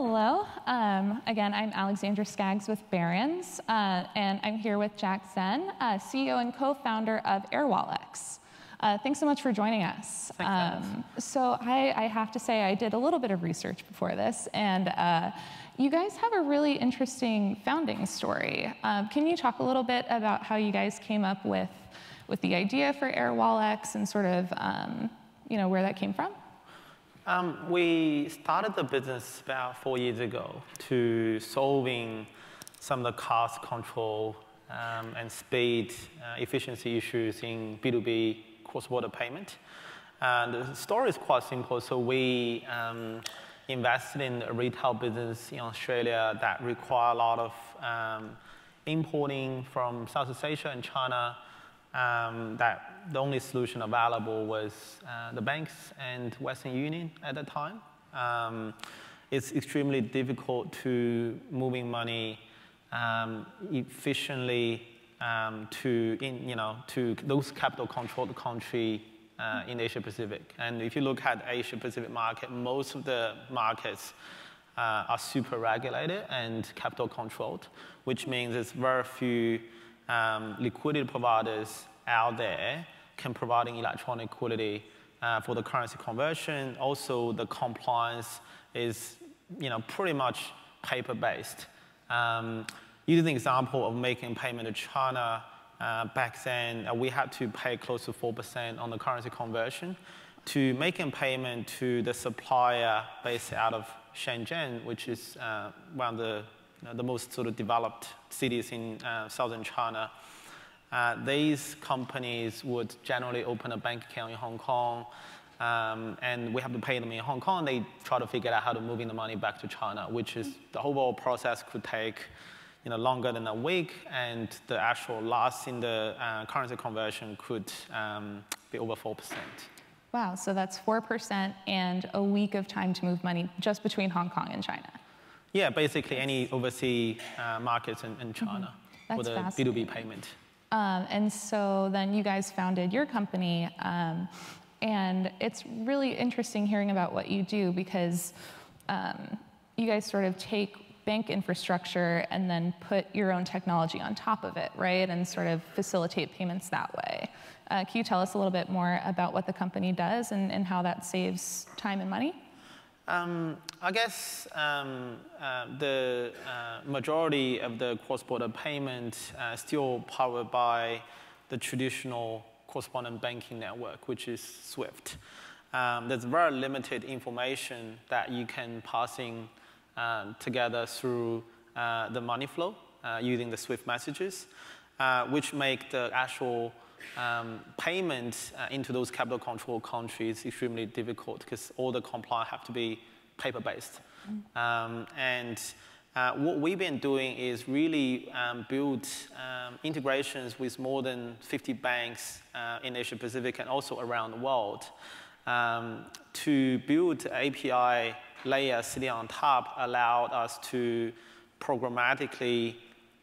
Hello. Um, again, I'm Alexandra Scaggs with Barron's, uh, and I'm here with Jack Zhang, uh, CEO and co-founder of Airwallex. Uh, thanks so much for joining us. Um, so I, I, have to say, I did a little bit of research before this, and uh, you guys have a really interesting founding story. Um, can you talk a little bit about how you guys came up with, with the idea for Airwallex and sort of, um, you know, where that came from? Um, we started the business about four years ago to solving some of the cost control um, and speed uh, efficiency issues in B2B cross-border payment. And the story is quite simple. So we um, invested in a retail business in Australia that require a lot of um, importing from Southeast Asia and China um, that the only solution available was uh, the banks and Western Union at the time. Um, it's extremely difficult to moving money um, efficiently um, to in, you know to those capital controlled country uh, in Asia Pacific. And if you look at Asia Pacific market, most of the markets uh, are super regulated and capital controlled, which means there's very few um, liquidity providers out there can providing electronic liquidity uh, for the currency conversion. Also, the compliance is you know, pretty much paper-based. Um, using the example of making payment to China, uh, back then uh, we had to pay close to 4% on the currency conversion. To making payment to the supplier based out of Shenzhen, which is uh, one of the, the most sort of developed cities in uh, southern China, uh, these companies would generally open a bank account in Hong Kong, um, and we have to pay them in Hong Kong. They try to figure out how to move in the money back to China, which is the overall process could take you know, longer than a week, and the actual loss in the uh, currency conversion could um, be over 4%. Wow, so that's 4% and a week of time to move money just between Hong Kong and China. Yeah, basically any overseas uh, markets in, in China mm-hmm. for the B2B payment. Um, and so then you guys founded your company. Um, and it's really interesting hearing about what you do because um, you guys sort of take bank infrastructure and then put your own technology on top of it, right? And sort of facilitate payments that way. Uh, can you tell us a little bit more about what the company does and, and how that saves time and money? Um, I guess um, uh, the uh, majority of the cross-border payment uh, still powered by the traditional correspondent banking network, which is SWIFT. Um, there's very limited information that you can pass in um, together through uh, the money flow uh, using the SWIFT messages, uh, which make the actual um, payment uh, into those capital control countries is extremely difficult because all the compliance have to be paper-based. Mm. Um, and uh, what we've been doing is really um, build um, integrations with more than 50 banks uh, in Asia Pacific and also around the world um, to build API layer sitting on top allowed us to programmatically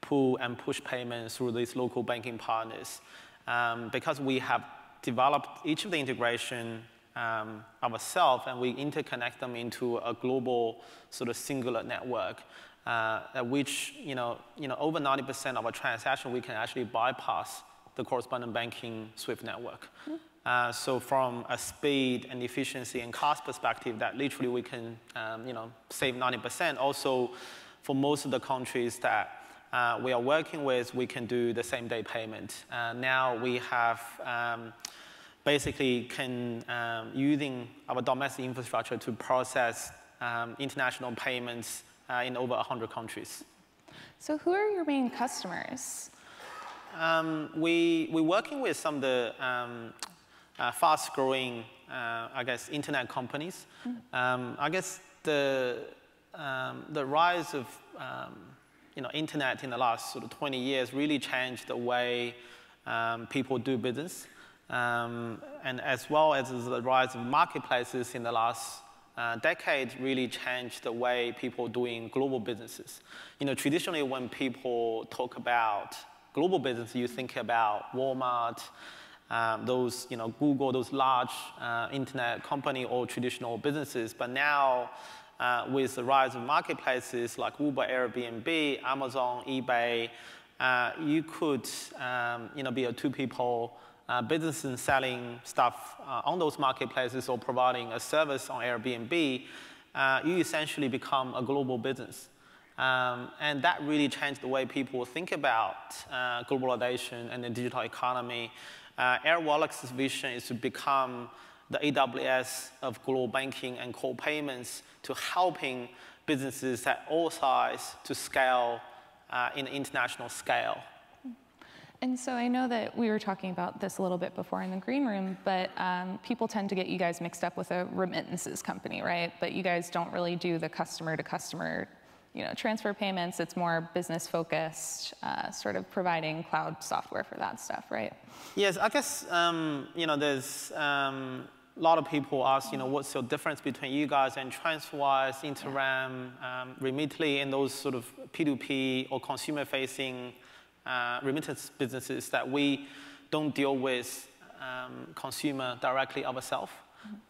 pull and push payments through these local banking partners um, because we have developed each of the integration um, ourselves and we interconnect them into a global sort of singular network, uh, at which you know, you know, over 90% of our transaction we can actually bypass the correspondent banking SWIFT network. Mm -hmm. uh, so from a speed and efficiency and cost perspective, that literally we can um, you know, save 90%. Also, for most of the countries that uh, we are working with, we can do the same day payment. Uh, now we have um, basically can um, using our domestic infrastructure to process um, international payments uh, in over 100 countries. So who are your main customers? Um, we, we're working with some of the um, uh, fast-growing, uh, I guess, internet companies. Mm. I guess the, the rise of you know, internet in the last sort of 20 years really changed the way um, people do business. Um, and as well as the rise of marketplaces in the last uh, decade really changed the way people doing global businesses. You know, traditionally when people talk about global business, you think about Walmart, um, those, you know, Google, those large uh, internet company or traditional businesses. But now uh, with the rise of marketplaces like Uber, Airbnb, Amazon, eBay, uh, you could um, you know, be a two people uh, business selling stuff uh, on those marketplaces or providing a service on Airbnb, uh, you essentially become a global business. Um, and that really changed the way people think about uh, globalization and the digital economy. Uh, vision is to become the AWS of global banking and core payments to helping businesses at all sizes to scale uh, in international scale. And so I know that we were talking about this a little bit before in the green room, but um, people tend to get you guys mixed up with a remittances company, right? But you guys don't really do the customer to customer you know, transfer payments, it's more business focused, uh, sort of providing cloud software for that stuff, right? Yes, I guess, um, you know, there's um, a lot of people ask, you know, what's the difference between you guys and TransferWise, InstaRem, um, Remitly, and those sort of P2P or consumer facing uh, remittance businesses that we don't deal with um, consumer directly ourselves.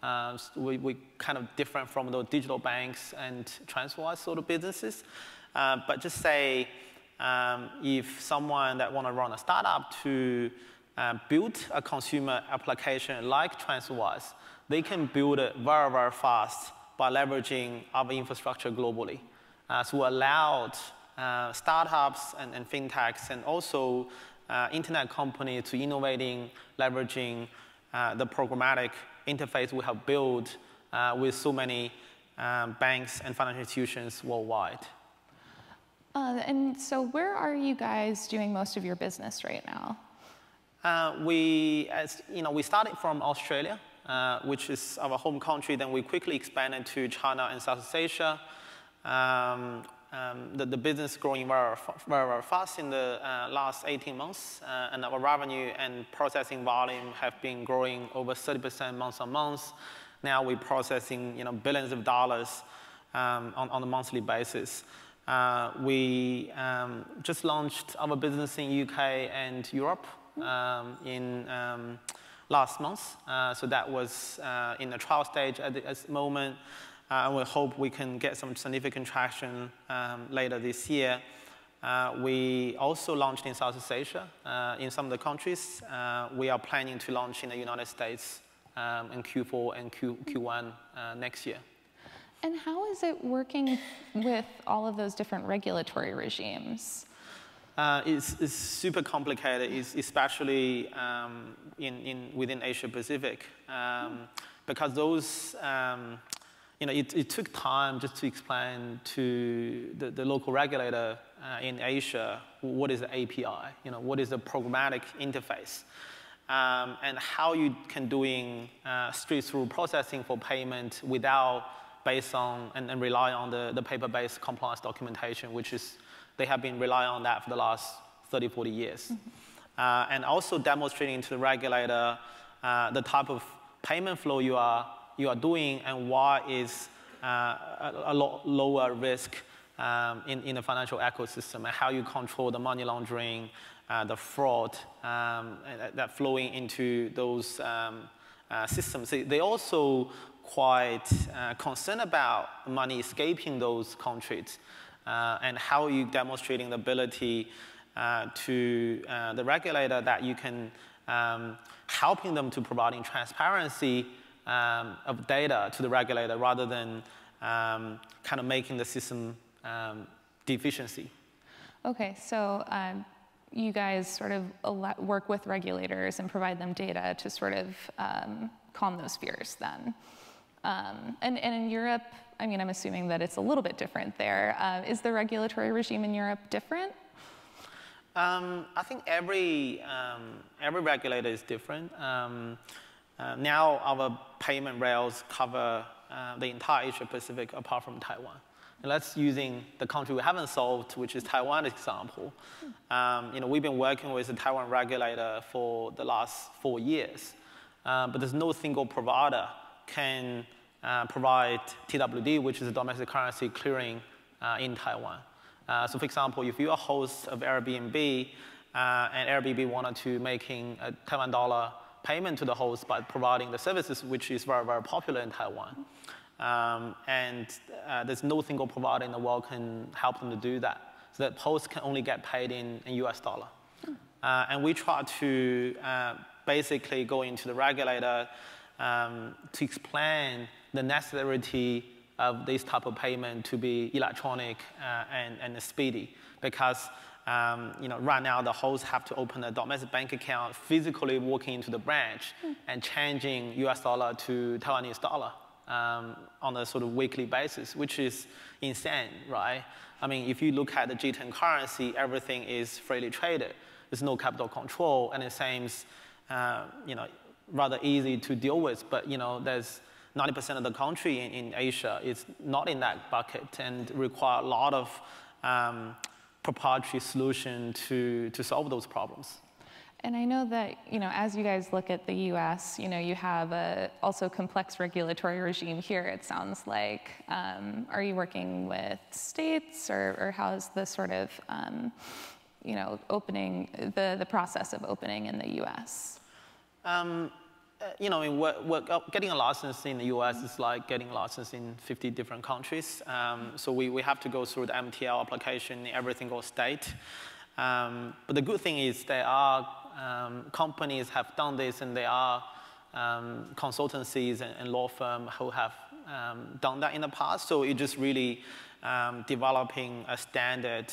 Uh, we, we kind of different from the digital banks and TransferWise sort of businesses. Uh, but just say um, if someone that want to run a startup to uh, build a consumer application like TransferWise, they can build it very, very fast by leveraging our infrastructure globally. Uh, so allowed uh, startups and, and, fintechs and also uh, internet companies to innovating, leveraging uh, the programmatic interface we have built uh, with so many um, banks and financial institutions worldwide. And so where are you guys doing most of your business right now? Uh, we, as, you know, we started from Australia, uh, which is our home country. Then we quickly expanded to China and Southeast Asia. Um, um, the, the, business growing very, very, very fast in the uh, last 18 months, uh, and our revenue and processing volume have been growing over 30% month on month. Now we're processing you know, billions of dollars um, on, on a monthly basis. Uh, we um, just launched our business in UK and Europe um, in um, last month. Uh, so that was uh, in the trial stage at this moment. Uh, and we hope we can get some significant traction um, later this year. Uh, we also launched in Southeast Asia, uh, in some of the countries. Uh, we are planning to launch in the United States um, in Q4 and Q, Q1 uh, next year. And how is it working with all of those different regulatory regimes? Uh, it's, it's, super complicated, it's especially um, in, in, within Asia Pacific, um, because those um, you know, it, it, took time just to explain to the, the local regulator uh, in Asia what is the API, you know, what is the programmatic interface, um, and how you can doing uh, straight-through processing for payment without based on and, and rely on the, the paper-based compliance documentation, which is they have been relying on that for the last 30, 40 years. Mm -hmm. uh, and also demonstrating to the regulator uh, the type of payment flow you are you are doing and why is uh, a, a lot lower risk um, in, in the financial ecosystem and how you control the money laundering, uh, the fraud um, that flowing into those um, uh, systems. They also quite uh, concerned about money escaping those countries uh, and how are you demonstrating the ability uh, to the regulator that you can um, helping them to providing transparency um, of data to the regulator rather than um, kind of making the system um, deficiency. Okay, so um, you guys sort of work with regulators and provide them data to sort of um, calm those fears then. Um, and, and, in Europe, I mean, I'm assuming that it's a little bit different there. Uh, is the regulatory regime in Europe different? Um, I think every, um, every regulator is different. Um, uh, now our payment rails cover uh, the entire Asia Pacific apart from Taiwan. And let's using the country we haven't solved, which is Taiwan example. Um, you know, we've been working with the Taiwan regulator for the last four years, uh, but there's no single provider can uh, provide TWD, which is a domestic currency clearing uh, in Taiwan. Uh, so for example, if you're a host of Airbnb and Airbnb wanted to making a Taiwan dollar payment to the host by providing the services, which is very, very popular in Taiwan. Um, and uh, there's no single provider in the world can help them to do that. So that posts can only get paid in, in US dollar. Uh, and we try to uh, basically go into the regulator um, to explain the necessity of this type of payment to be electronic uh, and, and speedy. Because um, you know, right now the hosts have to open a domestic bank account, physically walking into the branch mm. and changing US dollar to Taiwanese dollar um, on a sort of weekly basis, which is insane, right? I mean, if you look at the G10 currency, everything is freely traded. There's no capital control, and it seems, uh, you know, rather easy to deal with. But you know, there's 90% of the country in, in Asia is not in that bucket and require a lot of um, proprietary solution to, to solve those problems. And I know that, you know, as you guys look at the US, you know, you have a also complex regulatory regime here, it sounds like. Um, are you working with states or, or how is the sort of, um, you know, opening, the, the process of opening in the US? Um, you know, we're, we're getting a license in the US is like getting a license in 50 different countries. Um, so we, we have to go through the MTL application in every single state. Um, but the good thing is there are um, companies have done this and there are um, consultancies and, and, law firms who have um, done that in the past. So it's just really um, developing a standard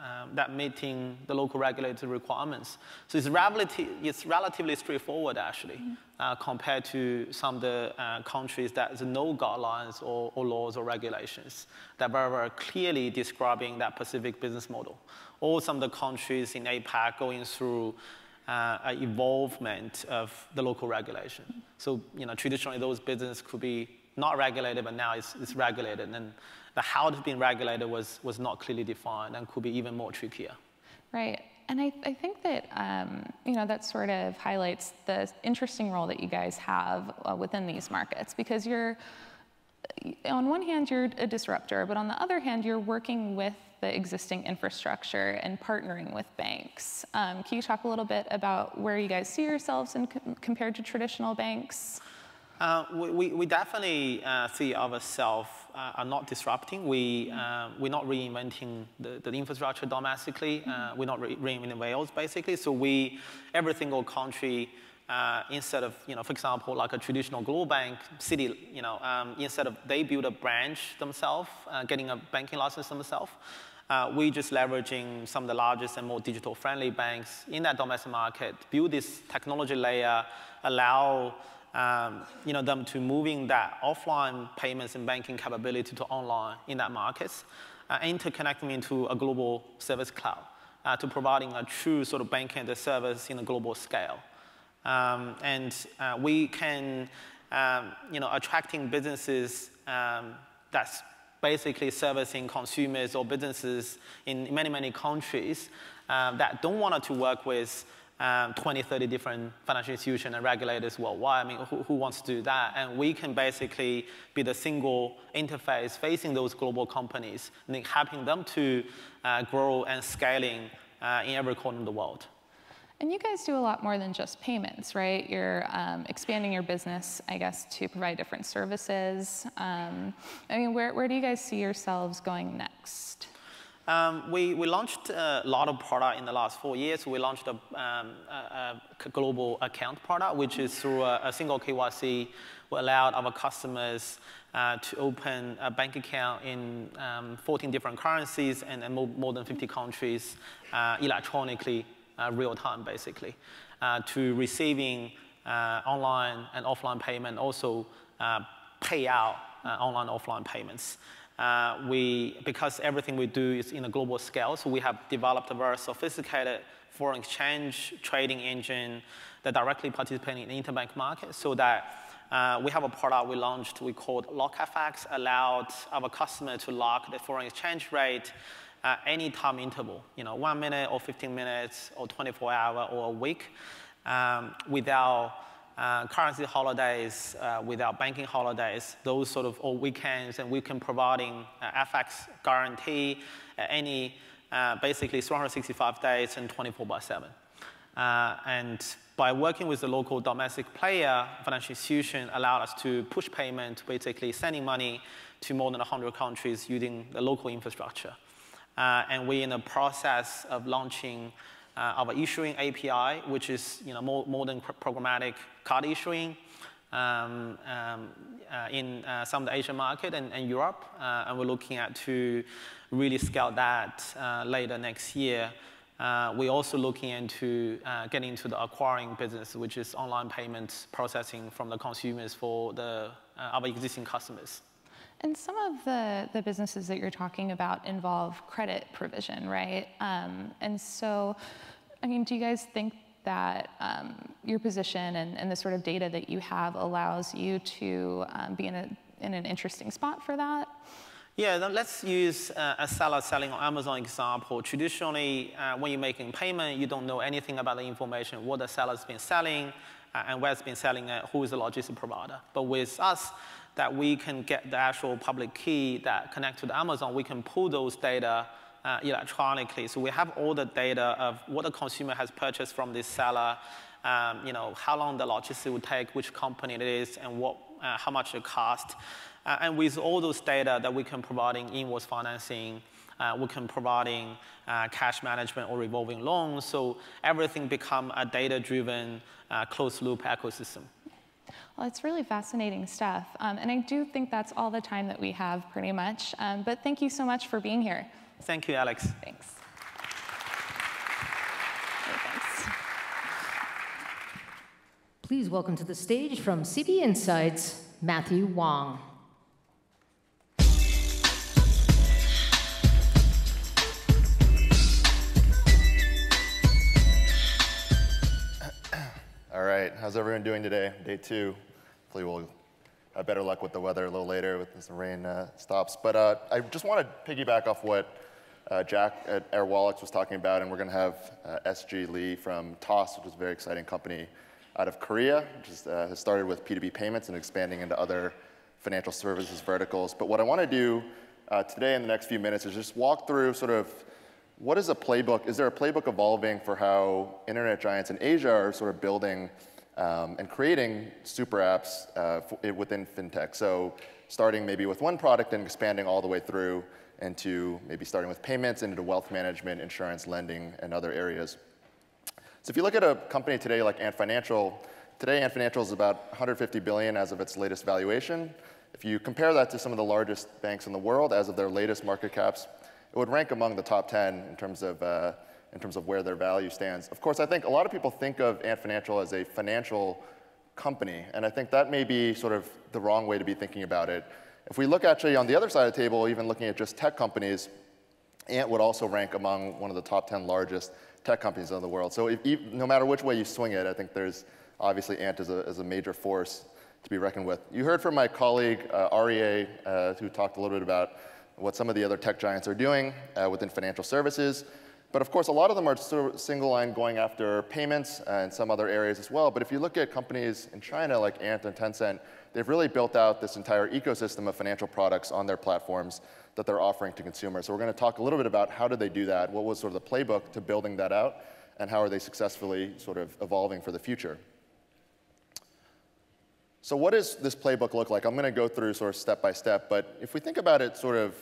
um, that meeting the local regulatory requirements. So it's, relatively, it's relatively straightforward actually mm -hmm. uh, compared to some of the uh, countries that there's no guidelines or, or, laws or regulations that are very clearly describing that specific business model. Or some of the countries in APAC going through uh, an evolvement of the local regulation. Mm -hmm. So you know, traditionally those businesses could be not regulated, but now it's, it's regulated. And the how it's being regulated was, was not clearly defined and could be even more trickier. Right. And I, I think that, um, you know, that sort of highlights the interesting role that you guys have uh, within these markets because you're, on one hand, you're a disruptor, but on the other hand, you're working with the existing infrastructure and partnering with banks. Um, can you talk a little bit about where you guys see yourselves in, compared to traditional banks? Uh, we, we definitely uh, see ourselves are not disrupting. We, uh, we're not reinventing the, the infrastructure domestically. Uh, we're not re reinventing Wales, basically. So we, every single country, uh, instead of, you know, for example, like a traditional global bank, Citi, you know, um, instead of they build a branch themselves, getting a banking license themselves, uh, we just leveraging some of the largest and more digital friendly banks in that domestic market, build this technology layer, allow um, you know, them to moving that offline payments and banking capability to online in that markets, uh, interconnecting into a global service cloud uh, to providing a true sort of banking as a service in a global scale. Um, and uh, we can, um, you know, attracting businesses um, that's basically servicing consumers or businesses in many, many countries uh, that don't want to work with um, 20, 30 different financial institutions and regulators worldwide. I mean, who, who, wants to do that? And we can basically be the single interface facing those global companies and helping them to uh, grow and scaling uh, in every corner of the world. And you guys do a lot more than just payments, right? You're um, expanding your business, I guess, to provide different services. Um, I mean, where, where do you guys see yourselves going next? Um, we, we launched a lot of product in the last four years. We launched a, um, a, a global account product, which is through a, a single KYC. We allowed our customers uh, to open a bank account in um, 14 different currencies and, and more, more, than 50 countries uh, electronically, uh, real time, basically, uh, to receiving uh, online and offline payment, also uh, pay out online offline payments. Uh, we, because everything we do is in a global scale, so we have developed a very sophisticated foreign exchange trading engine that directly participates in the interbank market so that uh, we have a product we launched we called LockFX, allowed our customer to lock the foreign exchange rate at any time interval, you know, one minute or 15 minutes or 24 hour or a week um, without uh, currency holidays, uh, without banking holidays, those sort of all weekends, and we can providing uh, FX guarantee any uh, basically 365 days and 24 by 7. Uh, and by working with the local domestic player, financial institution allowed us to push payment, basically sending money to more than 100 countries using the local infrastructure. Uh, and we're in the process of launching uh, our issuing API, which is you know, more, than programmatic card issuing um, um, uh, in uh, some of the Asian market and, and Europe. Uh, and we're looking at to really scale that uh, later next year. Uh, we're also looking into getting into the acquiring business, which is online payment processing from the consumers for the, our existing customers. And some of the, the businesses that you're talking about involve credit provision, right? Um, and so, I mean, do you guys think that um, your position and, and, the sort of data that you have allows you to um, be in, a, in an interesting spot for that? Yeah, let's use uh, a seller selling on Amazon example. Traditionally, uh, when you're making payment, you don't know anything about the information, what the seller's been selling, uh, and where it's been selling it, who is the logistic provider. But with us, that we can get the actual public key that connect to the Amazon, we can pull those data uh, electronically. So we have all the data of what the consumer has purchased from this seller, um, you know, how long the logistics will take, which company it is, and what, uh, how much it cost. Uh, and with all those data that we can providing invoice financing, uh, we can providing uh, cash management or revolving loans. So everything become a data-driven uh, closed-loop ecosystem. Well, it's really fascinating stuff. Um, and I do think that's all the time that we have pretty much. Um, but thank you so much for being here. Thank you, Alex. Thanks. Please welcome to the stage from CB Insights, Matthew Wong. All right, how's everyone doing today? Day two. Hopefully we'll have better luck with the weather a little later with this rain uh, stops. But uh, I just want to piggyback off what uh, Jack at Airwallex was talking about, and we're going to have uh, SG Lee from Toss, which is a very exciting company out of Korea, which is, uh, has started with P2P payments and expanding into other financial services verticals. But what I want to do uh, today in the next few minutes is just walk through sort of what is a playbook? Is there a playbook evolving for how internet giants in Asia are sort of building um, and creating super apps uh, within fintech? So starting maybe with one product and expanding all the way through into maybe starting with payments into wealth management, insurance, lending, and other areas. So if you look at a company today like Ant Financial, today Ant Financial is about 150 billion as of its latest valuation. If you compare that to some of the largest banks in the world as of their latest market caps, it would rank among the top 10 in terms of, uh, in terms of where their value stands. Of course, I think a lot of people think of Ant Financial as a financial company, and I think that may be sort of the wrong way to be thinking about it. If we look actually on the other side of the table, even looking at just tech companies, Ant would also rank among one of the top 10 largest tech companies in the world. So if, no matter which way you swing it, I think there's obviously Ant as a, as a major force to be reckoned with. You heard from my colleague, uh, uh, who talked a little bit about what some of the other tech giants are doing uh, within financial services. But of course, a lot of them are single line going after payments and some other areas as well. But if you look at companies in China like Ant and Tencent, they've really built out this entire ecosystem of financial products on their platforms that they're offering to consumers. So we're going to talk a little bit about how did they do that, what was sort of the playbook to building that out, and how are they successfully sort of evolving for the future. So what does this playbook look like? I'm going to go through sort of step by step, but if we think about it sort of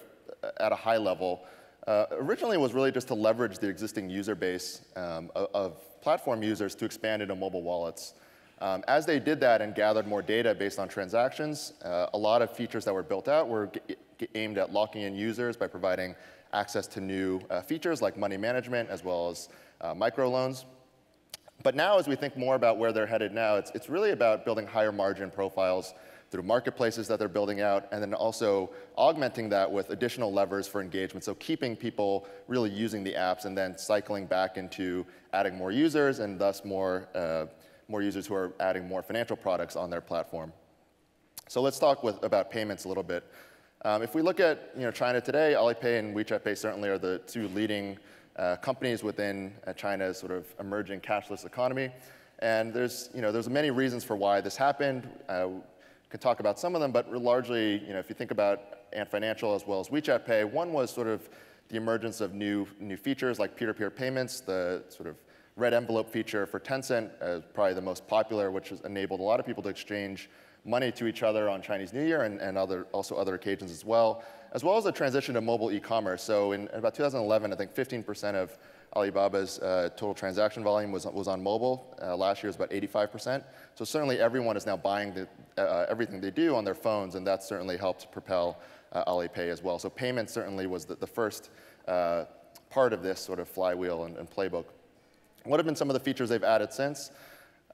at a high level, uh, originally it was really just to leverage the existing user base um, of, platform users to expand into mobile wallets. Um, as they did that and gathered more data based on transactions, uh, a lot of features that were built out were aimed at locking in users by providing access to new uh, features like money management as well as uh, microloans. But now as we think more about where they're headed now, it's, it's really about building higher margin profiles through marketplaces that they're building out, and then also augmenting that with additional levers for engagement. So keeping people really using the apps and then cycling back into adding more users and thus more, uh, more users who are adding more financial products on their platform. So let's talk with, about payments a little bit. Um, if we look at you know, China today, Alipay and WeChat Pay certainly are the two leading uh, companies within uh, China's sort of emerging cashless economy. And there's, you know, there's many reasons for why this happened. Uh, could talk about some of them, but largely, you know, if you think about Ant Financial as well as WeChat Pay, one was sort of the emergence of new, new features like peer-to-peer payments, the sort of red envelope feature for Tencent, uh, probably the most popular, which has enabled a lot of people to exchange money to each other on Chinese New Year and, and other, also other occasions as well, as well as the transition to mobile e-commerce. So in, about 2011, I think 15% of Alibaba's uh, total transaction volume was, was on mobile. Uh, last year was about 85%. So certainly everyone is now buying the, uh, everything they do on their phones, and that certainly helped propel uh, Alipay as well. So payment certainly was the, the first uh, part of this sort of flywheel and, and, playbook. What have been some of the features they've added since?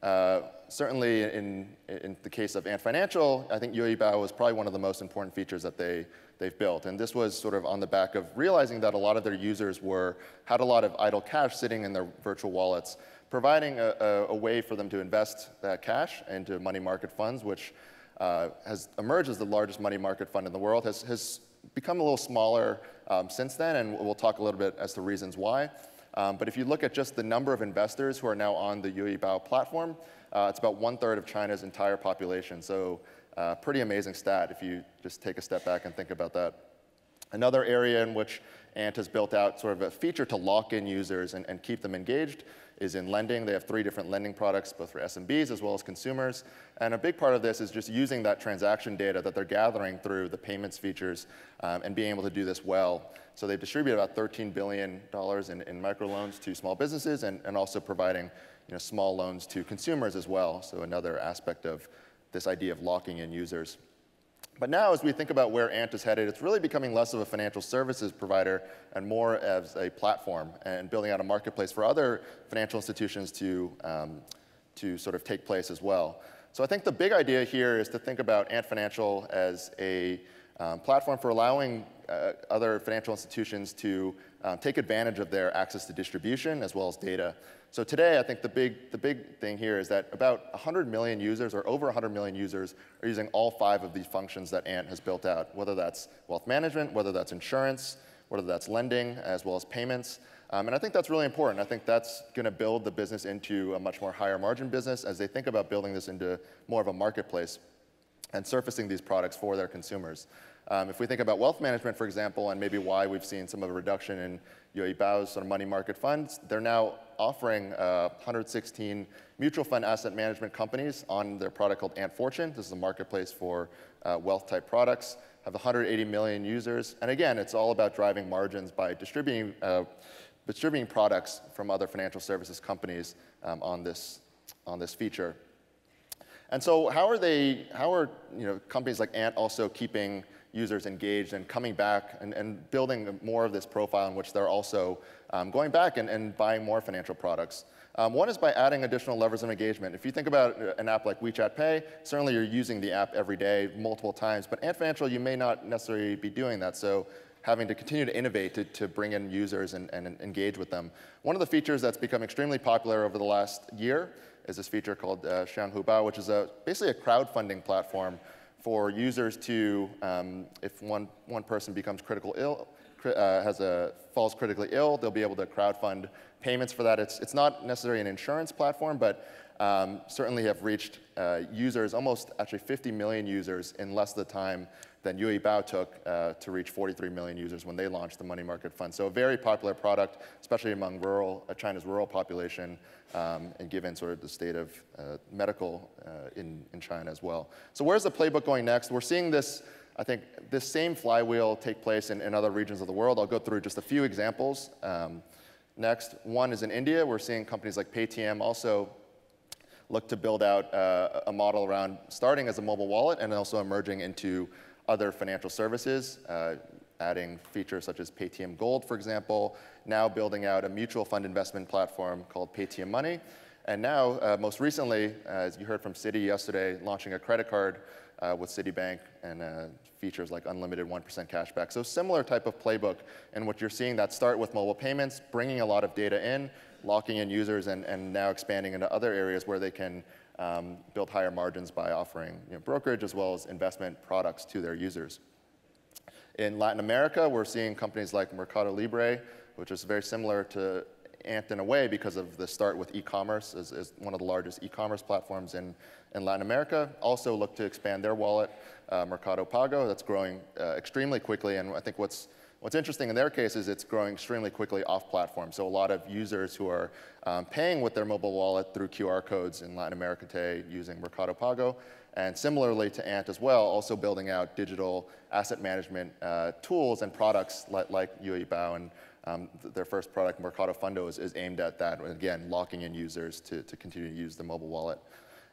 Uh, certainly in, in the case of Ant Financial, I think Yu'ebao was probably one of the most important features that they, they've built. And this was sort of on the back of realizing that a lot of their users were, had a lot of idle cash sitting in their virtual wallets, providing a, a, a way for them to invest that cash into money market funds, which uh, has emerged as the largest money market fund in the world, has, has become a little smaller um, since then, and we'll talk a little bit as to reasons why. Um, but if you look at just the number of investors who are now on the Yu'ebao platform, uh, it's about one third of China's entire population. So uh, pretty amazing stat if you just take a step back and think about that. Another area in which Ant has built out sort of a feature to lock in users and, and keep them engaged is in lending. They have three different lending products, both for SMBs as well as consumers. And a big part of this is just using that transaction data that they're gathering through the payments features um, and being able to do this well. So they've distributed about $13 billion in, in microloans to small businesses and, and also providing you know, small loans to consumers as well. So another aspect of this idea of locking in users. But now, as we think about where Ant is headed, it's really becoming less of a financial services provider and more as a platform and building out a marketplace for other financial institutions to, um, to sort of take place as well. So I think the big idea here is to think about Ant Financial as a um, platform for allowing uh, other financial institutions to um, take advantage of their access to distribution as well as data. So today, I think the big, the big thing here is that about 100 million users or over 100 million users are using all five of these functions that Ant has built out, whether that's wealth management, whether that's insurance, whether that's lending, as well as payments. Um, and I think that's really important. I think that's going to build the business into a much more higher margin business as they think about building this into more of a marketplace and surfacing these products for their consumers. Um, if we think about wealth management, for example, and maybe why we've seen some of a reduction in Yu'ebao's sort of money market funds, they're now offering uh, 116 mutual fund asset management companies on their product called Ant Fortune. This is a marketplace for uh, wealth type products, have 180 million users. And again, it's all about driving margins by distributing, uh, distributing products from other financial services companies um, on, this, on this feature. And so how are they, how are you know, companies like Ant also keeping users engaged and coming back and, and building more of this profile in which they're also um, going back and, and buying more financial products. Um, one is by adding additional levers of engagement. If you think about an app like WeChat Pay, certainly you're using the app every day, multiple times, but Ant Financial, you may not necessarily be doing that. So having to continue to innovate to, to bring in users and, and engage with them. One of the features that's become extremely popular over the last year is this feature called uh, Xianghubao, which is a, basically a crowdfunding platform for users to, um, if one, one person becomes critical ill, uh, has a, falls critically ill, they'll be able to crowdfund payments for that. It's, it's not necessarily an insurance platform, but um, certainly have reached uh, users, almost actually 50 million users in less the time than Yu'ebao took uh, to reach 43 million users when they launched the money market fund. So a very popular product, especially among rural, uh, China's rural population, um, and given sort of the state of uh, medical uh, in, in China as well. So where's the playbook going next? We're seeing this, I think, this same flywheel take place in, in other regions of the world. I'll go through just a few examples. Um, next, one is in India. We're seeing companies like Paytm also look to build out uh, a model around starting as a mobile wallet and also emerging into other financial services, uh, adding features such as Paytm Gold, for example, now building out a mutual fund investment platform called Paytm Money, and now, uh, most recently, as you heard from Citi yesterday, launching a credit card uh, with Citibank and uh, features like unlimited 1% cashback. So similar type of playbook in what you're seeing that start with mobile payments, bringing a lot of data in, locking in users, and, and now expanding into other areas where they can um, build higher margins by offering you know, brokerage as well as investment products to their users. In Latin America, we're seeing companies like Mercado Libre, which is very similar to Ant in a way because of the start with e-commerce as, as, one of the largest e-commerce platforms in, in Latin America. Also look to expand their wallet, uh, Mercado Pago, that's growing uh, extremely quickly. And I think what's What's interesting in their case is it's growing extremely quickly off platform. So a lot of users who are um, paying with their mobile wallet through QR codes in Latin America today using Mercado Pago. And similarly to Ant as well, also building out digital asset management uh, tools and products like, like Yu'ebao and um, th their first product, Mercado Fundo, is, is, aimed at that. Again, locking in users to, to continue to use the mobile wallet.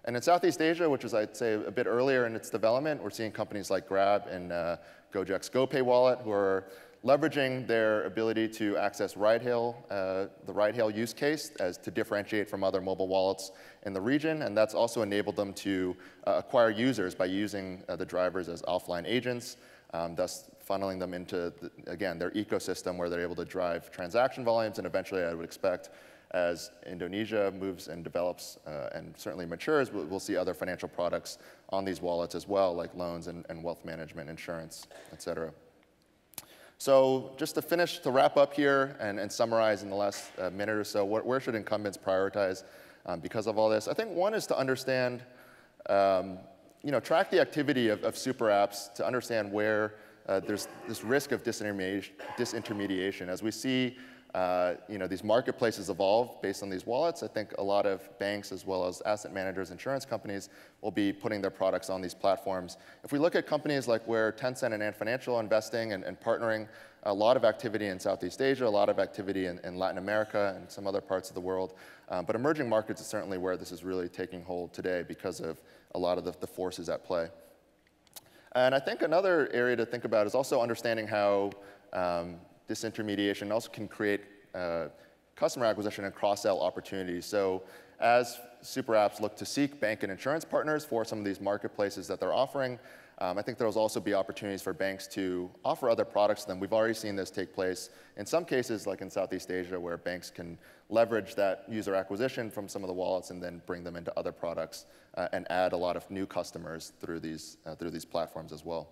And in Southeast Asia, which is, I'd say, a bit earlier in its development, we're seeing companies like Grab and uh, Gojek's GoPay wallet who are leveraging their ability to access ride hail, uh, the ride hail use case as to differentiate from other mobile wallets in the region. And that's also enabled them to uh, acquire users by using uh, the drivers as offline agents, um, thus funneling them into, the, again, their ecosystem where they're able to drive transaction volumes. And eventually, I would expect as Indonesia moves and develops uh, and certainly matures, we'll, we'll, see other financial products on these wallets as well, like loans and, and wealth management, insurance, et cetera. So just to finish, to wrap up here and, and summarize in the last uh, minute or so, where, where should incumbents prioritize um, because of all this? I think one is to understand, um, you know, track the activity of, of super apps to understand where uh, there's this risk of disintermediation, disintermediation. As we see uh, you know, these marketplaces evolve based on these wallets. I think a lot of banks as well as asset managers, insurance companies will be putting their products on these platforms. If we look at companies like where Tencent and Ant Financial are investing and, and, partnering, a lot of activity in Southeast Asia, a lot of activity in, in Latin America and some other parts of the world. Um, but emerging markets is certainly where this is really taking hold today because of a lot of the, the forces at play. And I think another area to think about is also understanding how um, disintermediation also can create uh, customer acquisition and cross-sell opportunities. So as super apps look to seek bank and insurance partners for some of these marketplaces that they're offering, um, I think there will also be opportunities for banks to offer other products to them. We've already seen this take place in some cases, like in Southeast Asia, where banks can leverage that user acquisition from some of the wallets and then bring them into other products uh, and add a lot of new customers through these, uh, through these platforms as well.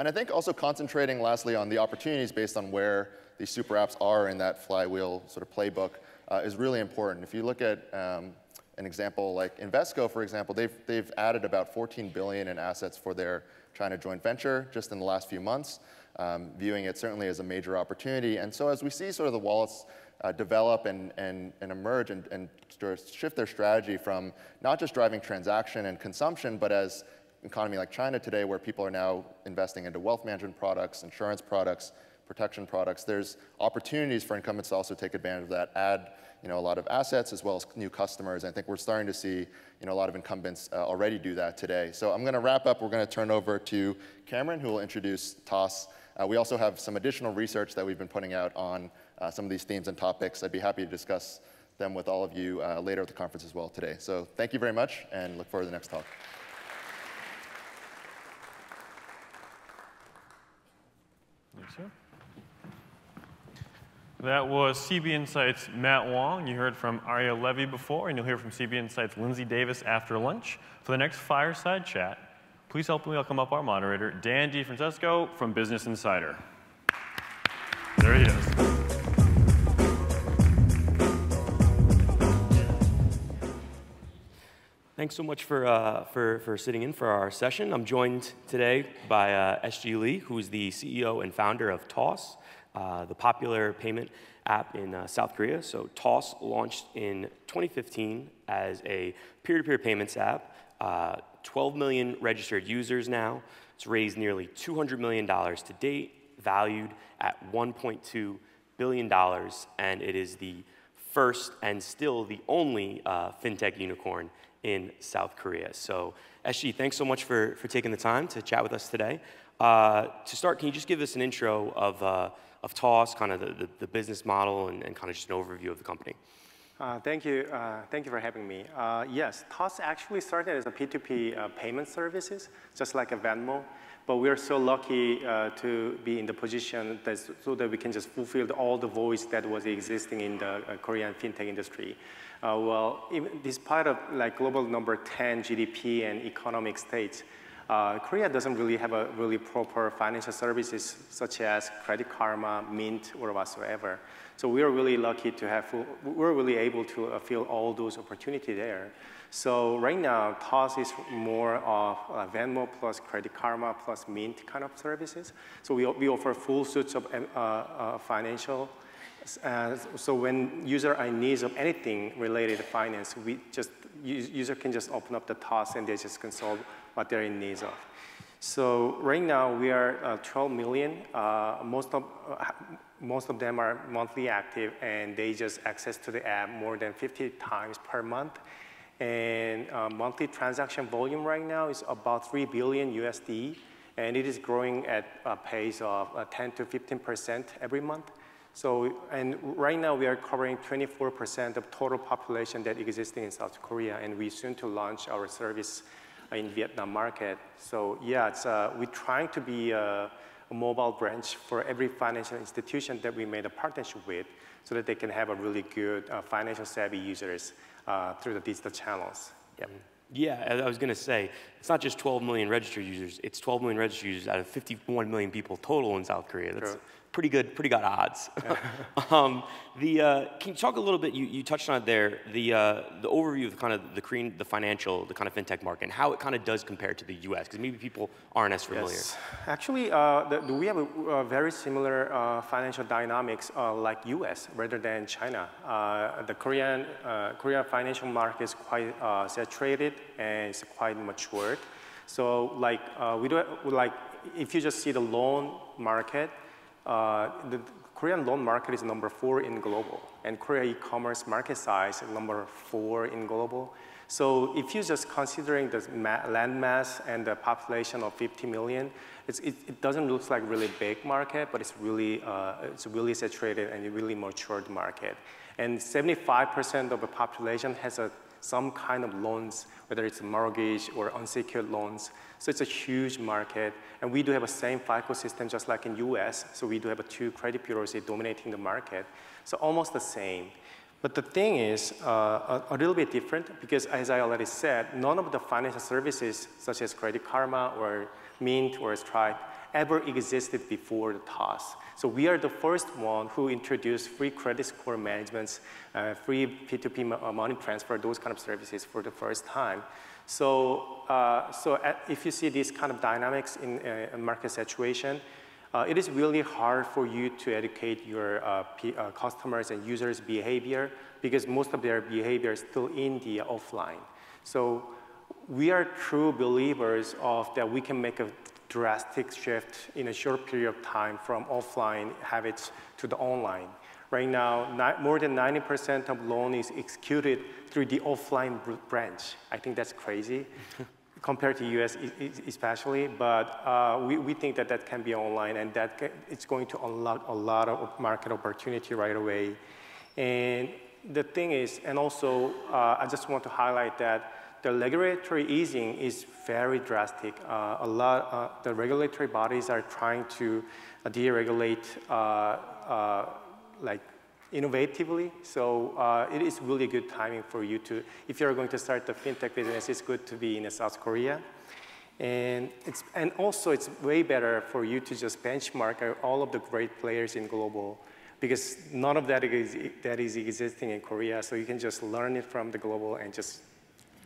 And I think also concentrating lastly on the opportunities based on where these super apps are in that flywheel sort of playbook uh, is really important. If you look at um, an example like Invesco, for example, they've, they've added about 14 billion in assets for their China joint venture just in the last few months, um, viewing it certainly as a major opportunity. And so as we see sort of the wallets uh, develop and, and, and emerge and, and shift their strategy from not just driving transaction and consumption, but as economy like China today, where people are now investing into wealth management products, insurance products, protection products, there's opportunities for incumbents to also take advantage of that, add you know, a lot of assets as well as new customers. And I think we're starting to see you know, a lot of incumbents uh, already do that today. So I'm going to wrap up. We're going to turn over to Cameron, who will introduce Toss. Uh, we also have some additional research that we've been putting out on uh, some of these themes and topics. I'd be happy to discuss them with all of you uh, later at the conference as well today. So thank you very much, and look forward to the next talk. That was CB Insights' Matt Wong. You heard from Arya Levy before, and you'll hear from CB Insights' Lindsay Davis after lunch. For the next fireside chat, please help me welcome up our moderator, Dan DeFrancesco from Business Insider. There he is. Thanks so much for, uh, for, for sitting in for our session. I'm joined today by uh, SG Lee, who is the CEO and founder of Toss. Uh, the popular payment app in uh, South Korea. So Toss launched in 2015 as a peer-to-peer -peer payments app. Uh, 12 million registered users now. It's raised nearly $200 million to date, valued at $1.2 billion, and it is the first and still the only uh, fintech unicorn in South Korea. So, SG, thanks so much for, for taking the time to chat with us today. Uh, to start, can you just give us an intro of uh, of Toss, kind of the, the, the business model, and, and, kind of just an overview of the company. Uh, thank you. Uh, thank you for having me. Uh, yes, Toss actually started as a P2P uh, payment services, just like a Venmo. But we are so lucky uh, to be in the position that, so that we can just fulfill all the voice that was existing in the uh, Korean fintech industry. well, even, despite of like global number 10 GDP and economic states, uh, Korea doesn't really have a really proper financial services such as Credit Karma, Mint, or whatsoever. So we are really lucky to have, we're really able to uh, fill all those opportunities there. So right now, Toss is more of uh, Venmo plus Credit Karma plus Mint kind of services. So we, we offer full suits of uh, uh, financial. Uh, so when user are in needs of anything related to finance, we just user can just open up the Toss and they just consult what they're in need of. So right now we are uh, 12 million. Uh, most of most of them are monthly active and they just access to the app more than 50 times per month. And uh, monthly transaction volume right now is about 3 billion USD, and it is growing at a pace of uh, 10 to 15% every month. So, and right now we are covering 24% of total population that exists in South Korea, and we soon to launch our service in Vietnam market. So yeah, it's, uh, we're trying to be a, a mobile branch for every financial institution that we made a partnership with so that they can have a really good uh, financial savvy users uh, through the digital channels. Yep. Yeah, I was going to say, it's not just 12 million registered users, it's 12 million registered users out of 51 million people total in South Korea. That's, True pretty good, pretty good odds. um, the, uh, can you talk a little bit, you, you touched on it there, the, uh, the overview of the kind of the, Korean, the financial, the kind of fintech market, and how it kind of does compare to the US, because maybe people aren't as familiar. Yes. Actually, uh, the, we have a, a very similar uh, financial dynamics uh, like US rather than China. Uh, the Korean, Korean financial market is quite saturated and it's quite matured. So like, we do, like, if you just see the loan market, the Korean loan market is number four in global, and Korea e-commerce market size is number four in global. So if you're just considering the land mass and the population of 50 million, it, it, doesn't look like really big market, but it's really, uh, it's really saturated and really matured market. And 75% of the population has a, some kind of loans, whether it's a mortgage or unsecured loans. So it's a huge market. And we do have a same FICO system just like in US. So we do have a two credit bureaus dominating the market. So almost the same. But the thing is uh, a, a, little bit different because as I already said, none of the financial services such as Credit Karma or Mint or Stripe ever existed before the Toss. So we are the first one who introduced free credit score management, uh, free P2P uh, money transfer, those kind of services for the first time. So, uh, so at, if you see these kind of dynamics in uh, market saturation, uh, it is really hard for you to educate your uh, uh, customers and users' behavior because most of their behavior is still in the offline. So we are true believers of that we can make a drastic shift in a short period of time from offline habits to the online. Right now, more than 90% of loan is executed through the offline branch. I think that's crazy compared to US especially, but uh, we, we think that that can be online and that it's going to unlock a lot of market opportunity right away. And the thing is, and also uh, I just want to highlight that the regulatory easing is very drastic. Uh, a lot, uh, the regulatory bodies are trying to uh, deregulate uh, like innovatively. So uh, it is really good timing for you to, if you're going to start the fintech business, it's good to be in South Korea. And, it's, and also it's way better for you to just benchmark all of the great players in global because none of that is, that is existing in Korea. So you can just learn it from the global and just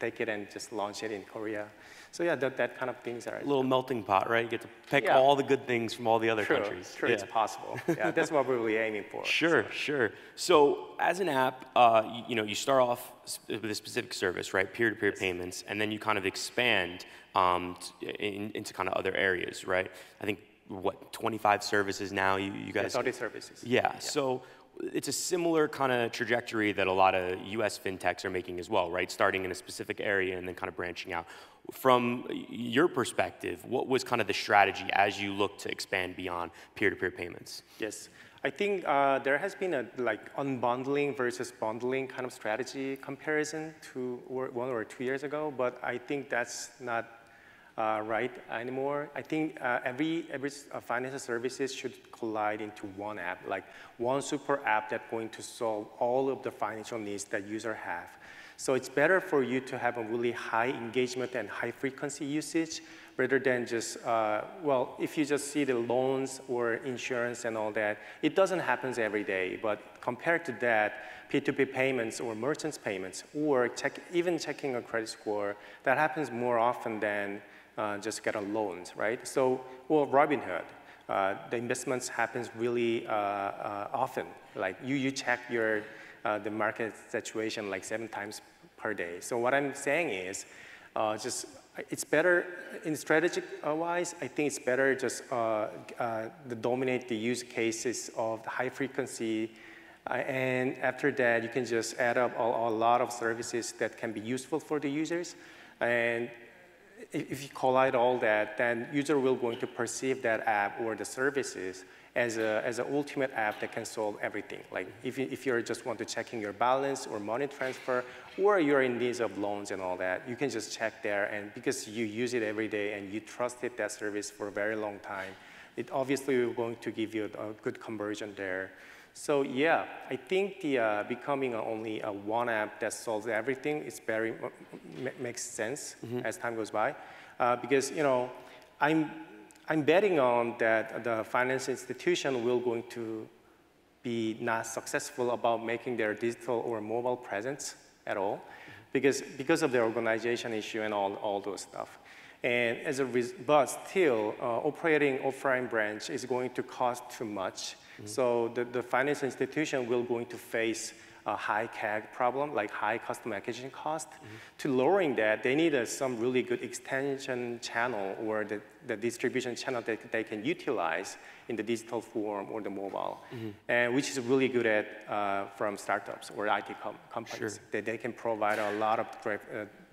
take it and just launch it in Korea. So yeah, that, that kind of things are. A little melting pot, right? You get to pick yeah. all the good things from all the other true, countries. True, yeah. it's possible. Yeah, that's what we're really aiming for. Sure, so. sure. So as an app, uh, you, you, know, you start off with a specific service, right? Peer-to-peer -peer payments, and then you kind of expand um, in, into kind of other areas, right? I think what 25 services now. You, you guys. Yeah, 30 services. Yeah. yeah. So it's a similar kind of trajectory that a lot of US fintechs are making as well, right? Starting in a specific area and then kind of branching out. From your perspective, what was kind of the strategy as you look to expand beyond peer-to-peer payments? Yes. I think uh, there has been a like unbundling versus bundling kind of strategy comparison to one or two years ago, but I think that's not uh, right anymore. I think uh, every, every uh, financial services should collide into one app, like one super app that's going to solve all of the financial needs that user have. So it's better for you to have a really high engagement and high frequency usage rather than just, uh, well, if you just see the loans or insurance and all that, it doesn't happen every day. But compared to that, P2P payments or merchants payments or check, even checking a credit score, that happens more often than uh, just get a loans, right? So, well, Robinhood, uh, the investments happens really uh, uh, often. Like you, you check your, the market situation like seven times per day. So what I'm saying is, just it's better in strategic wise. I think it's better just to dominate the use cases of the high frequency, uh, and after that you can just add up a, a, lot of services that can be useful for the users. And if you collide all that, then user will going to perceive that app or the services as a as an ultimate app that can solve everything. Like if you, if you just want to checking your balance or money transfer, or you're in needs of loans and all that, you can just check there. And because you use it every day and you trusted that service for a very long time, it obviously will going to give you a, good conversion there. So yeah, I think the uh, becoming only a one app that solves everything is very makes sense mm -hmm. as time goes by, uh, because you know I'm I'm betting on that the finance institution will going to be not successful about making their digital or mobile presence at all because, because of the organization issue and all, all those stuff. And as a but still, uh, operating offline branch is going to cost too much. Mm -hmm. So the, the finance institution will going to face a high CAC problem, like high customer acquisition cost. Mm -hmm. To lowering that, they need uh, some really good extension channel or the, the distribution channel that they can utilize in the digital form or the mobile, mm -hmm. and which is really good at uh, from startups or IT com companies. Sure. That they can provide a lot of uh,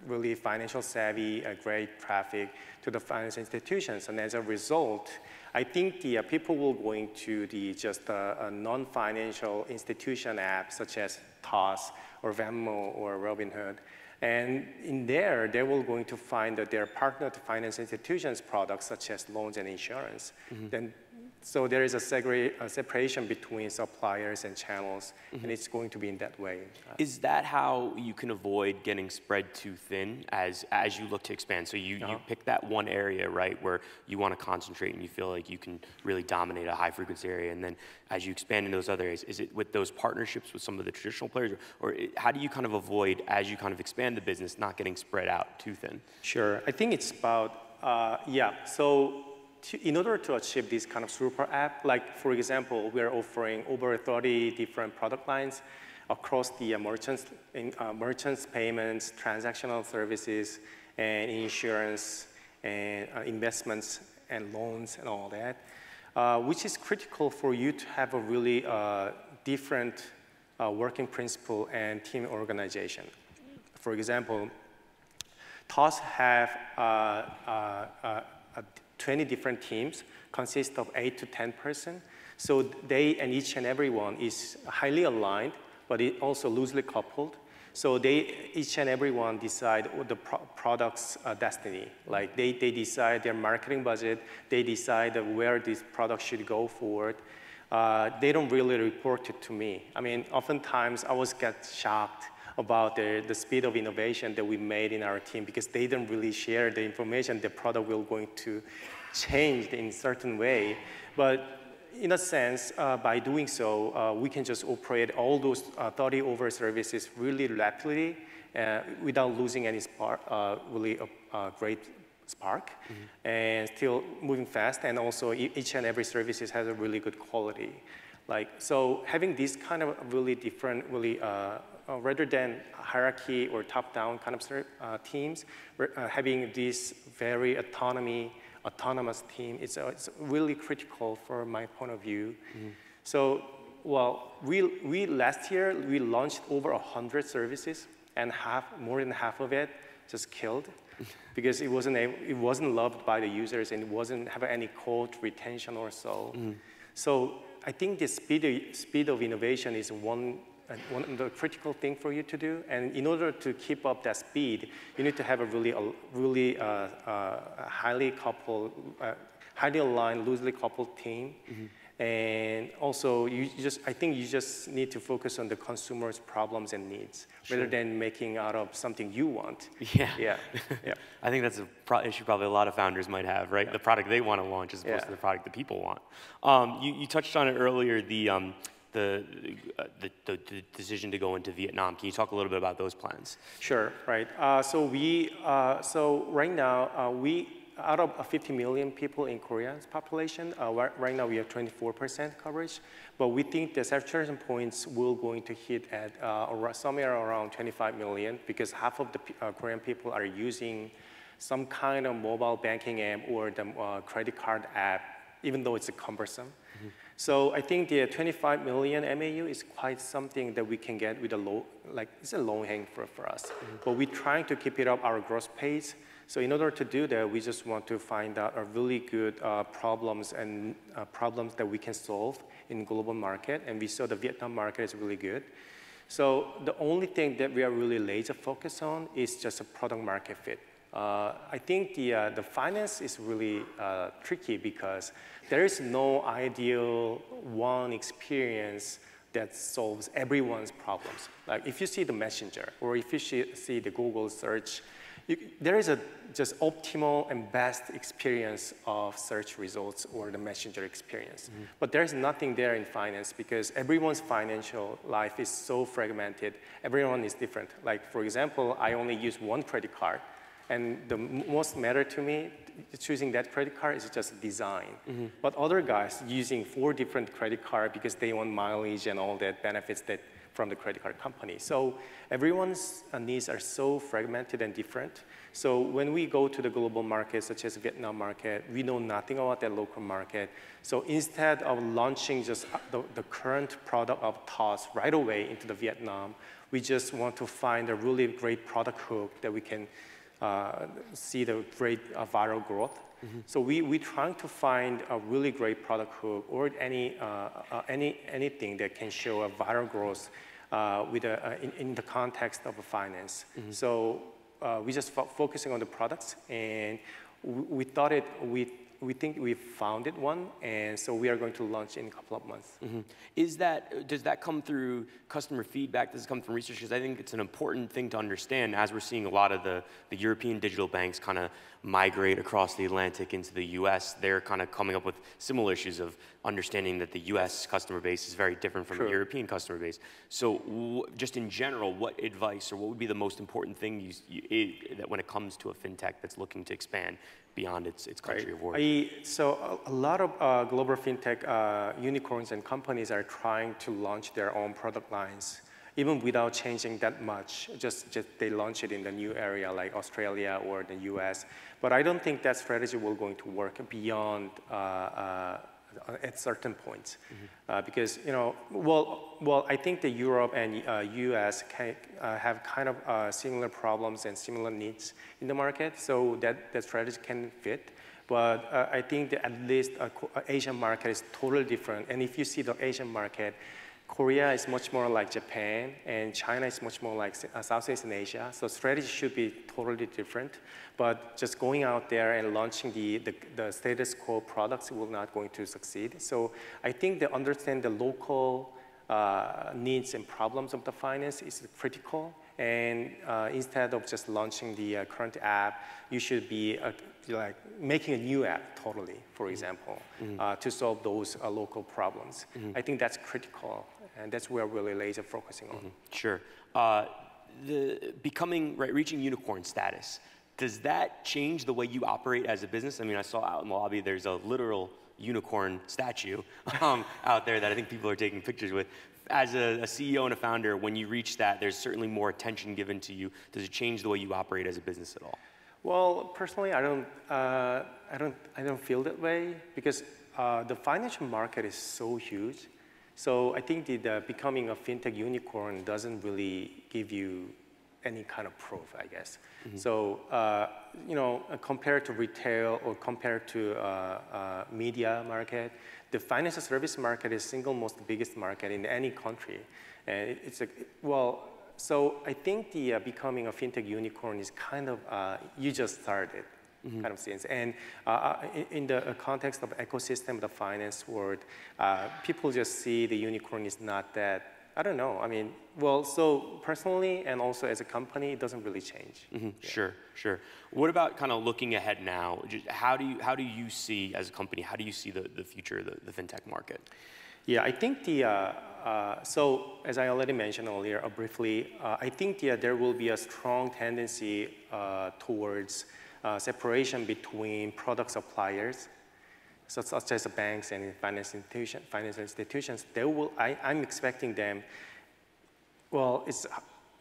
really financial savvy, uh, great traffic to the financial institutions, and as a result, I think the uh, people will go into the just uh, non-financial institution apps such as Toss or Venmo or Robinhood. And in there, they will going to find that their partner to finance institutions products such as loans and insurance. Mm -hmm. Then so there is a, a, separation between suppliers and channels, mm -hmm. and mm-hmm. it's going to be in that way. Is that how you can avoid getting spread too thin as, as you look to expand? So you, uh -huh. you uh-huh. pick that one area, right, where you want to concentrate and you feel like you can really dominate a high frequency area, and then as you expand in those other areas, is it with those partnerships with some of the traditional players, or, or how do you kind of avoid, as you kind of expand the business, not getting spread out too thin? Sure, I think it's about, uh, yeah, so to, in order to achieve this kind of super app, like for example, we are offering over 30 different product lines across the uh, merchants, in, uh, merchants payments, transactional services, and insurance, and uh, investments, and loans, and all that, uh, which is critical for you to have a really uh, different uh, working principle and team organization. For example, Toss have a 20 different teams consist of 8 to 10 person. So they and each and every one is highly aligned, but it also loosely coupled. So they, each and every one decide the pro product's uh, destiny. Like they, they decide their marketing budget, they decide where this product should go forward. Uh, they don't really report it to me. I mean, oftentimes I always get shocked about the, the speed of innovation that we made in our team because they didn't really share the information the product will going to change in a certain way. But in a sense, uh, by doing so, uh, we can just operate all those uh, 30 over services really rapidly uh, without losing any spark, uh, really a, great spark, mm -hmm. and still moving fast. And also, each and every services has a really good quality. Like so, having this kind of really different, really uh, rather than hierarchy or top-down kind of uh, teams, uh, having this very autonomy, autonomous team, is uh, it's really critical for my point of view. Mm. So, well, we, we last year, we launched over 100 services and half, more than half of it just killed because it wasn't, it wasn't loved by the users and it wasn't have any code retention or so. Mm. So I think the speed, speed of innovation is one one of the critical thing for you to do. And in order to keep up that speed, you need to have a really, a really uh, uh, highly coupled, uh, highly aligned, loosely coupled team. Mm -hmm. And also, you just, I think you just need to focus on the consumer's problems and needs rather than making out of something you want. Yeah. Yeah. yeah. I think that's a pro- issue probably a lot of founders might have, right? The product they want to launch as opposed Yeah. to the product that people want. Um, you, you touched on it earlier, the, um, the, uh, the, the, decision to go into Vietnam. Can you talk a little bit about those plans? Sure, right. Uh, so we, uh, so right now, uh, we, out of uh, 50 million people in Korea's population, uh, right, now we have 24% coverage, but we think the saturation points will going to hit at somewhere around 25 million because half of the Korean people are using some kind of mobile banking app or the credit card app, even though it's cumbersome. So I think the 25 million MAU is quite something that we can get with a low, like it's a low hang for, for us. But we're trying to keep it up our growth pace. So in order to do that, we just want to find out a really good uh, problems and uh, problems that we can solve in global market. And we saw the Vietnam market is really good. So the only thing that we are really laser focused on is just a product market fit. Uh, I think the, uh, the finance is really uh, tricky because there is no ideal one experience that solves everyone's problems. Like if you see the messenger or if you see, the Google search, you, there is a just optimal and best experience of search results or the messenger experience. But there's nothing there in finance because everyone's financial life is so fragmented. Everyone is different. Like for example, I only use one credit card. And the most matter to me, choosing that credit card is just design. But other guys using four different credit card because they want mileage and all that benefits that from the credit card company. So everyone's uh, needs are so fragmented and different. So when we go to the global market, such as Vietnam market, we know nothing about that local market. So instead of launching just uh, the, the current product of Toss right away into the Vietnam, we just want to find a really great product hook that we can uh, see the great uh, viral growth. So we, we're trying to find a really great product hook or any, uh, uh, any, anything that can show a viral growth uh, with a, uh, in, in the context of a finance. So uh, we just fo- focusing on the products and we, we thought it, we, we think we found it one and so we are going to launch in a couple of months. Mhm. Is that, does that come through customer feedback? Does it come from research? Because I think it's an important thing to understand as we're seeing a lot of the, the European digital banks kind of migrate across the Atlantic into the US. They're kind of coming up with similar issues of understanding that the US customer base is very different from the European customer base. So, w- just in general, what advice or what would be the most important thing you, you, i that when it comes to a fintech that's looking to expand beyond its, its country of origin? I, so a, a lot of uh, global fintech uh, unicorns and companies are trying to launch their own product lines, even without changing that much. Just, just they launch it in the new area like Australia or the U.S. But I don't think that strategy will going to work beyond uh, uh, at certain points, uh, because you know, well, well, I think that Europe and uh, U.S. Can, uh, have kind of uh, similar problems and similar needs in the market, so that that strategy can fit. But uh, I think that at least uh, uh, Asian market is totally different. And if you see the Asian market, Korea is much more like Japan, and China is much more like uh, Southeast Asia. So strategy should be totally different. But just going out there and launching the, the, the status quo products will not going to succeed. So I think to understand the local uh, needs and problems of the finance is critical. And uh, instead of just launching the uh, current app, you should be uh, like making a new app totally, for example, uh, to solve those uh, local problems. I think that's critical, and that's where we're really laser focusing on. Sure. Uh, the becoming right, reaching unicorn status. Does that change the way you operate as a business? I mean, I saw out in the lobby there's a literal unicorn statue um, out there that I think people are taking pictures with. As a, a CEO and a founder, when you reach that, there's certainly more attention given to you. Does it change the way you operate as a business at all? Well, personally, I don't, uh, I don't, I don't feel that way because uh, the financial market is so huge. So I think the, the becoming a fintech unicorn doesn't really give you any kind of proof, I guess. So uh, you know, uh, compared to retail or compared to uh, uh, media market, the financial service market is single most biggest market in any country, and it's a well. So I think the uh, becoming a fintech unicorn is kind of uh, you just started. kind of things. And uh, in, in, the context of ecosystem, the finance world, uh, people just see the unicorn is not that I don't know. I mean, well, so personally and also as a company, it doesn't really change. Mm-hmm. Yeah. Sure, sure. What about kind of looking ahead now? Just how do you how do you see as a company? How do you see the, the future of the, the fintech market? Yeah, I think the uh, uh, so as I already mentioned earlier, uh, briefly, uh, I think the, there will be a strong tendency uh, towards uh, separation between product suppliers so such as banks and finance institution, financial institutions, they will, I, I'm expecting them, well, it's,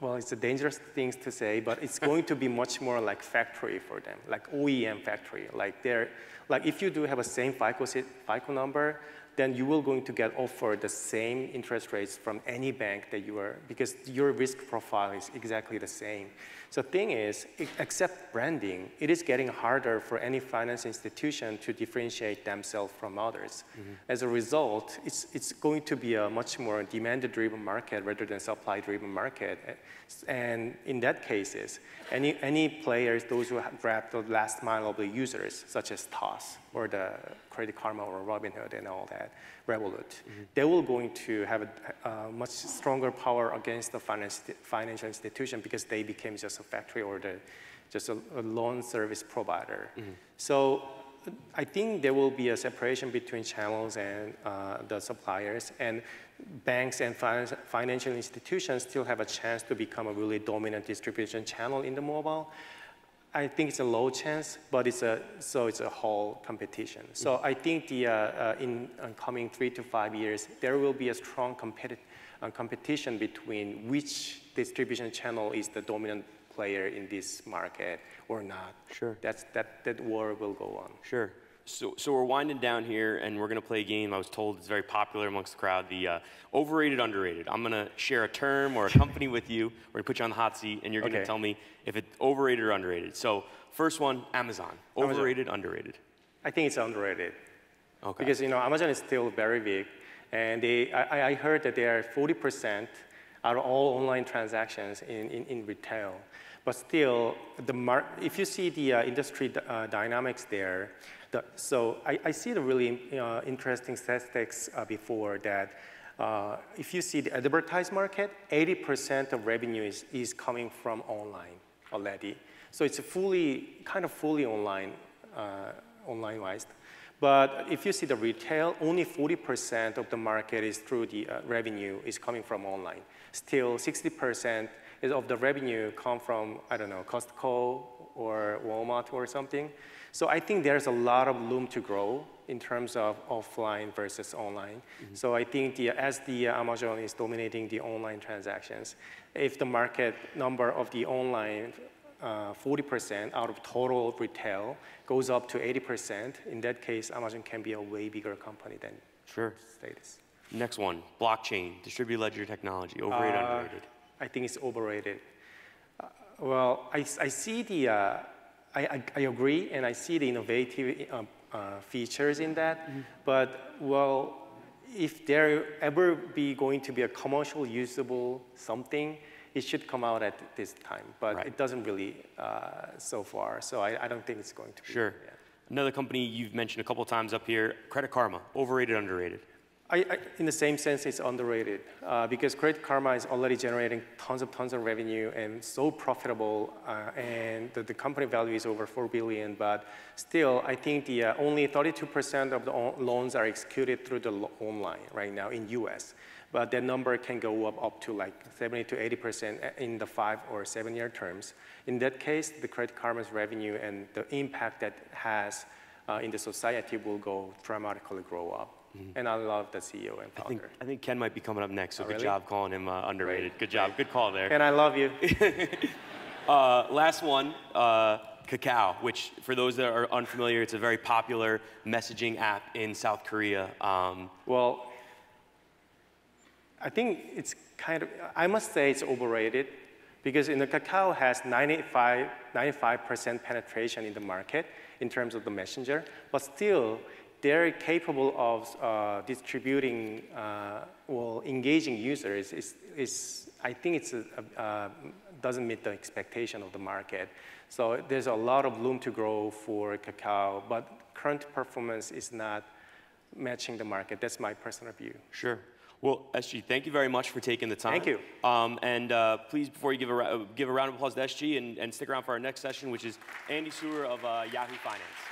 well, it's a dangerous thing to say, but it's going to be much more like factory for them, like OEM factory. Like they're, like if you do have a same FICO, FICO number, then you will going to get offered the same interest rates from any bank that you are, because your risk profile is exactly the same. So the thing is, except branding, it is getting harder for any finance institution to differentiate themselves from others. Mm -hmm. As a result, it's, it's going to be a much more demand-driven market rather than supply-driven market. And in that cases, any, any players, those who grab the last mile of the users, such as Toss or the Credit Karma or Robinhood and all that, Revolut, mm -hmm. they will going to have a, a, much stronger power against the finance, financial institution because they became just a factory or the, just a, a loan service provider. Mm -hmm. So I think there will be a separation between channels and uh, the suppliers, and banks and financial institutions still have a chance to become a really dominant distribution channel in the mobile. I think it's a low chance, but it's a so it's a whole competition. So mm-hmm. I think the uh, uh, in coming three to five years, there will be a strong competi uh, competition between which distribution channel is the dominant player in this market or not. Sure. That's that that war will go on. Sure. So, so we're winding down here, and we're going to play a game. I was told it's very popular amongst the crowd. The uh, overrated, underrated. I'm going to share a term or a company with you. We're going to put you on the hot seat, and you're going to tell me if it's overrated or underrated. So, first one, Amazon. Overrated, Amazon. underrated. I think it's underrated. Okay. Because you know Amazon is still very big, and they, I, I heard that they are 40% out of all online transactions in, in, in retail. But still, the mar if you see the uh, industry uh, dynamics there, the, so I, I, see the really uh, interesting statistics uh, before that uh, if you see the advertised market, 80% of revenue is, is coming from online already. So it's fully, kind of fully online, uh, online-wise. But if you see the retail, only 40% of the market is through the uh, revenue is coming from online. Still, 60% of the revenue come from, I don't know, Costco or Walmart or something. So I think there's a lot of room to grow in terms of offline versus online. Mm -hmm. So I think the, as the uh, Amazon is dominating the online transactions, if the market number of the online 40% uh, out of total retail goes up to 80%, in that case, Amazon can be a way bigger company than sure. status. Next one, blockchain, distributed ledger technology, overrated, uh, underrated? I think it's overrated. Uh, well, I, I see the, uh, I, I, agree, and I see the innovative uh, uh, features in that. Mm -hmm. But, well, if there ever be going to be a commercial usable something, it should come out at this time. But right. it doesn't really uh, so far. So I, I, don't think it's going to be. Sure. Yeah. Another company you've mentioned a couple times up here, Credit Karma, overrated, underrated? I, I, in the same sense, it's underrated uh, because Credit Karma is already generating tons of tons of revenue and so profitable, uh, and the, the, company value is over four billion. But still, I think the uh, only 32% of the loans are executed through the online right now in U.S. But that number can go up up to like 70 to 80% in the five or seven year terms. In that case, the Credit Karma's revenue and the impact that has uh, in the society will go dramatically grow up. Mm-hmm. And I love the CEO and founder. I think, I think Ken might be coming up next, so oh, good really? job calling him uh, underrated. Great. Good job. Good call there. And I love you. uh, last one, uh, Kakao, which for those that are unfamiliar, it's a very popular messaging app in South Korea. Um, well, I think it's kind of, I must say it's overrated because in the Kakao has 95, 95% penetration in the market in terms of the messenger, but still they're capable of uh, distributing uh, or engaging users is, is I think it's a, a, uh, doesn't meet the expectation of the market. So there's a lot of room to grow for Kakao, but current performance is not matching the market. That's my personal view. Sure. Well, SG, thank you very much for taking the time. Thank you. Um, and uh, please, before you give a, give a round of applause to SG and, and stick around for our next session, which is Andy Serwer of uh, Yahoo Finance.